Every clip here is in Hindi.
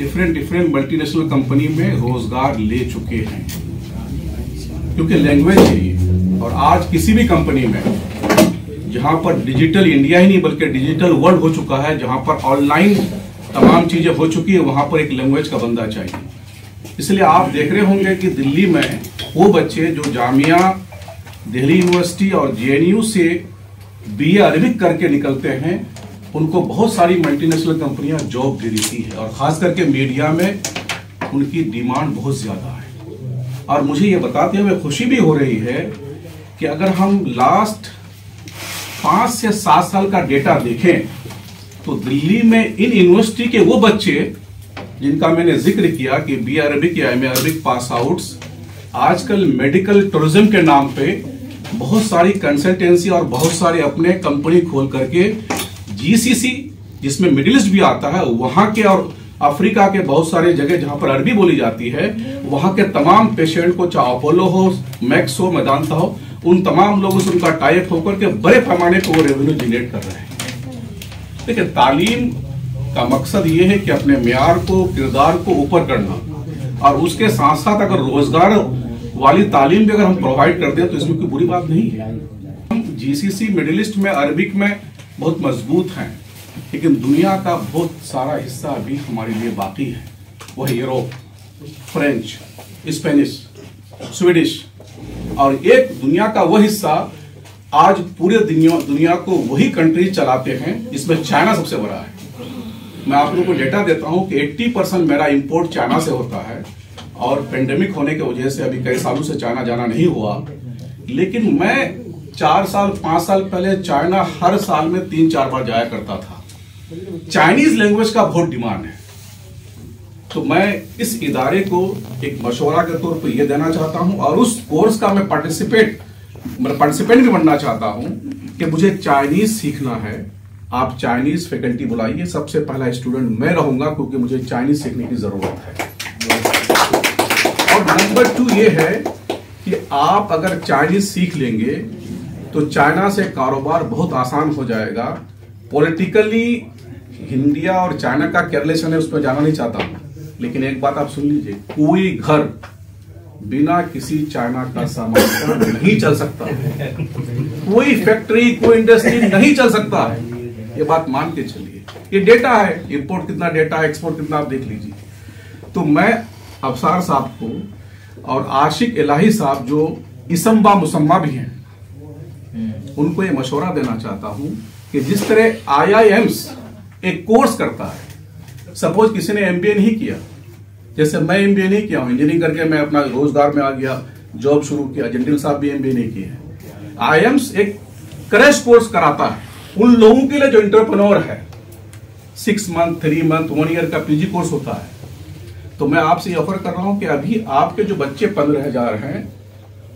डिफरेंट डिफरेंट मल्टीनेशनल कंपनी में रोज़गार ले चुके हैं। क्योंकि लैंग्वेज ये। और आज किसी भी कंपनी में, जहाँ पर डिजिटल इंडिया ही नहीं, बल्कि डिजिटल वर्ल्ड हो चुका है, जहाँ पर ऑनलाइन तमाम चीज़ें हो चुकी है, वहाँ पर एक लैंग्वेज का बंदा चाहिए। इसलिए आप देख रहे होंगे कि दिल्ली में वो बच्चे जो जामिया, दिल्ली यूनिवर्सिटी और जेएनयू से बी अरबिक करके निकलते हैं उनको बहुत सारी मल्टीनेशनल कंपनियाँ जॉब दे देती है और खास करके मीडिया में उनकी डिमांड बहुत ज़्यादा है। और मुझे ये बताते हुए खुशी भी हो रही है कि अगर हम लास्ट पाँच से सात साल का डेटा देखें तो दिल्ली में इन यूनिवर्सिटी के वो बच्चे, जिनका मैंने ज़िक्र किया कि बी अरबिक या एम अरबिक पास आउट्स आजकल मेडिकल टूरिज़्म के नाम पे बहुत सारी कंसल्टेंसी और बहुत सारे अपने कंपनी खोल करके जीसीसी जिसमें मिडिल ईस्ट भी आता है, वहाँ के और अफ्रीका के बहुत सारे जगह जहाँ पर अरबी बोली जाती है, वहाँ के तमाम पेशेंट को, चाहे अपोलो हो मैक्स हो मैदानता हो, उन तमाम लोगों से उनका टाइप होकर के बड़े पैमाने पर वो रेवेन्यू जनरेट कर रहे हैं। देखिए, तालीम का मकसद ये है कि अपने म्यार को, किरदार को ऊपर करना और उसके साथ साथ अगर रोज़गार वाली तालीम भी अगर हम प्रोवाइड कर हैं तो इसमें कोई बुरी बात नहीं है। हम जीसीसी मिडिल ईस्ट में अरबिक में बहुत मज़बूत हैं, लेकिन दुनिया का बहुत सारा हिस्सा अभी हमारे लिए बाकी है। वह यूरोप, फ्रेंच, स्पेनिश, स्वीडिश, और एक दुनिया का वह हिस्सा आज पूरे दुनिया दुनिया को वही कंट्री चलाते हैं, जिसमें चाइना सबसे बड़ा है। मैं आप लोगों को डेटा देता हूँ कि 80 परसेंट मेरा इंपोर्ट चाइना से होता है, और पेंडेमिक होने की वजह से अभी कई सालों से चाइना जाना नहीं हुआ। लेकिन मैं चार साल, पाँच साल पहले चाइना हर साल में तीन, चार बार जाया करता था। चाइनीज़ लैंग्वेज का बहुत डिमांड है। तो मैं इस इदारे को एक मशवरा के तौर पर यह देना चाहता हूँ और उस कोर्स का मैं पार्टिसिपेट मैं पार्टिसिपेंट भी बनना चाहता हूँ कि मुझे चाइनीज़ सीखना है। आप चाइनीज़ फैकल्टी बुलाइए। सबसे पहला स्टूडेंट मैं रहूँगा क्योंकि मुझे चाइनीज़ सीखने की ज़रूरत है। और नंबर टू ये है कि आप अगर चाइनीज़ सीख लेंगे तो चाइना से कारोबार बहुत आसान हो जाएगा। पॉलिटिकली इंडिया और चाइना का क्या रिलेशन है उस पर जाना नहीं चाहता लेकिन एक बात आप सुन लीजिए, कोई घर बिना किसी चाइना का सामान नहीं चल सकता। कोई फैक्ट्री कोई इंडस्ट्री नहीं चल सकता। है ये बात मान के चलिए। ये डेटा है इंपोर्ट कितना डेटा है एक्सपोर्ट कितना, आप देख लीजिए। तो मैं अफसार साहब को और आशिक इलाही साहब जो इसम्बा मुसम्मा भी हैं उनको ये मशवरा देना चाहता हूँ कि जिस तरह आईआईएम्स एक कोर्स करता है, सपोज़ किसी ने एमबीए नहीं किया, जैसे मैं एमबीए नहीं किया हूँ इंजीनियरिंग करके मैं अपना रोज़गार में आ गया जॉब शुरू किया जंडिल साहब भी एमबीए नहीं किए आईएम्स एक क्रैश कोर्स कराता है, उन लोगों के लिए जो इंटरप्रनोर है six month three month one year का पीजी कोर्स होता है। तो मैं आपसे ऑफ़र कर रहा हूँ कि अभी आपके जो बच्चे पंद्रह हज़ार हैं,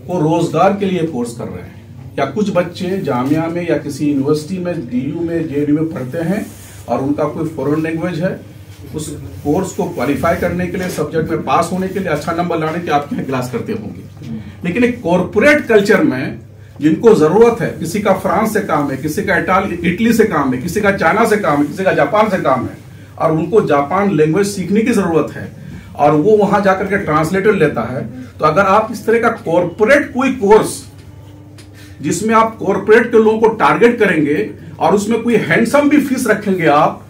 वो रोज़गार के लिए कोर्स कर रहे हैं। या कुछ बच्चे जामिया में या किसी यूनिवर्सिटी में डीयू में जेडीयू में पढ़ते हैं और उनका कोई फॉरेन लैंग्वेज है, उस कोर्स को क्वालिफाई करने के लिए सब्जेक्ट में पास होने के लिए अच्छा नंबर लाने के आपके यहाँ क्लास करते होंगे। लेकिन एक कॉरपोरेट कल्चर में जिनको ज़रूरत है, किसी का फ्रांस से काम है, किसी का इटाली इटली से काम है, किसी का चाइना से काम है, किसी का जापान से काम है, और उनको जापान लैंग्वेज सीखने की ज़रूरत है, और वो वहाँ जाकर के ट्रांसलेटर लेता है तो अगर आप इस तरह का कॉरपोरेट कोई कोर्स जिसमें आप कॉरपोरेट के लोगों को टारगेट करेंगे और उसमें कोई हैंडसम भी फ़ीस रखेंगे आप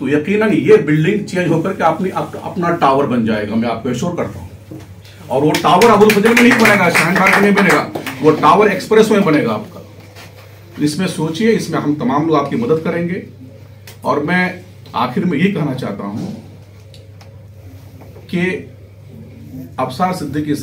तो यकीनन ये बिल्डिंग चेंज होकर के अपनी आप, अपना टावर बन जाएगा। मैं आपको एश्योर करता हूँ। और वो टावर अबुल फजल में नहीं बनेगा शाहन में नहीं बनेगा वो टावर एक्सप्रेस में बनेगा आपका। इसमें सोचिए इसमें हम तमाम लोग आपकी मदद करेंगे। और मैं आखिर में ये कहना चाहता हूँ कि अफसार सिद्दीकी